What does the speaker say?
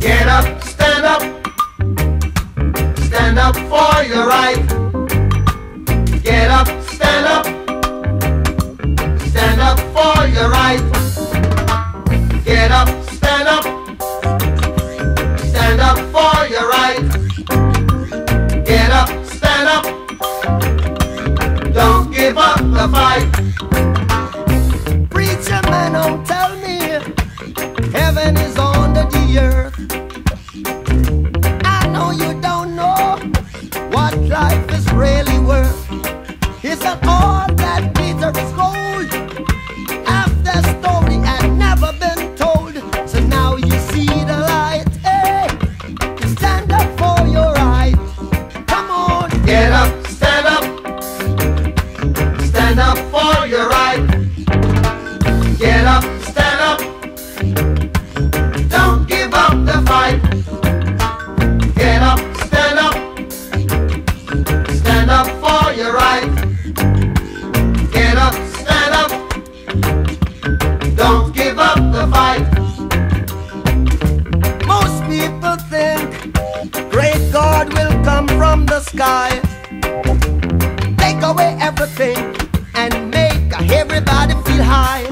Get up, stand up, stand up for your right. Get up, stand up, stand up for your right. Get up, stand up, stand up for your right. Get up, stand up, don't give up the fight. Really worth. Is that all that Peter is gold? Sky, take away everything, and make everybody feel high.